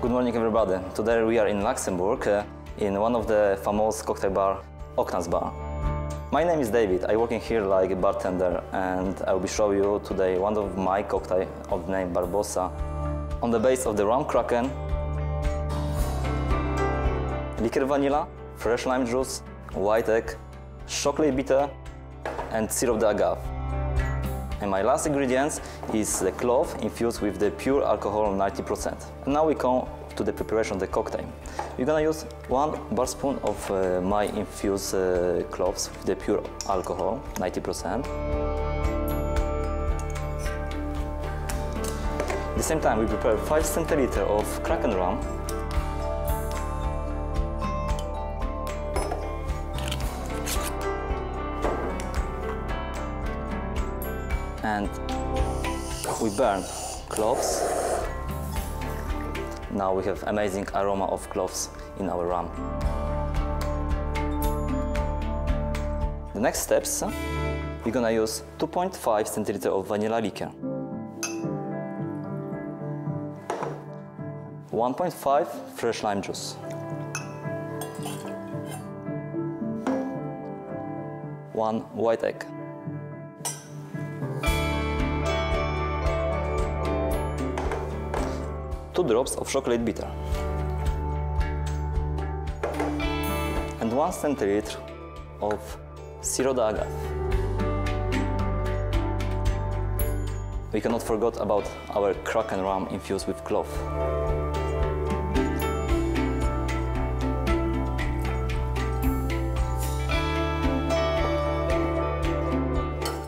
Good morning, everybody. Today we are in Luxembourg, uh, in one of the famous cocktail bar, Octans Bar. My name is David. I working here like a bartender, and I will be show you today one of my cocktail of name Barbossa, on the base of the rum kraken, liquor vanilla, fresh lime juice, white egg, chocolate bitter, and syrup de agave. And my last ingredient is the clove infused with the pure alcohol 90%. And now we come to the preparation of the cocktail. We're gonna use one bar spoon of uh, my infused uh, cloves with the pure alcohol 90%. At the same time, we prepare 5 centiliter of Kraken rum and we burn cloves. Now we have amazing aroma of cloves in our rum. The next steps, we're gonna use 2.5 centiliter of vanilla liquor. 1.5 fresh lime juice. 1 white egg. Two drops of chocolate bitter and one centiliter of sirop d'agave. We cannot forget about our Kraken rum infused with clove.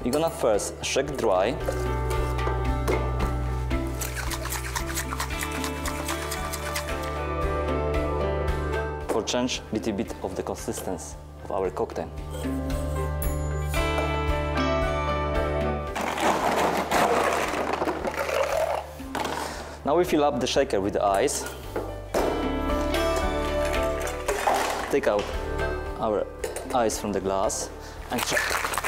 We're gonna first shake dry for change a little bit of the consistency of our cocktail. Now we fill up the shaker with the ice. Take out our ice from the glass and check.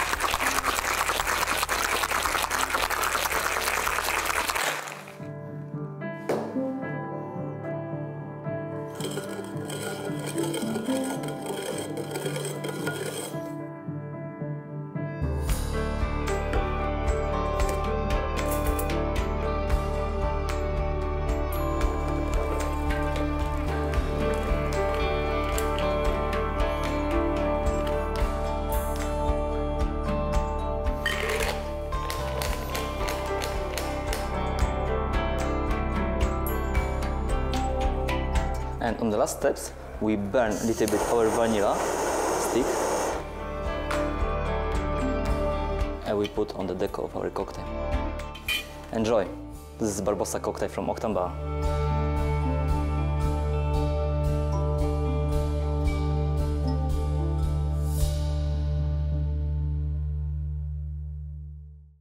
And on the last steps, we burn a little bit our vanilla stick. And we put on the deco of our cocktail. Enjoy! This is Barbossa cocktail from Octane Bar.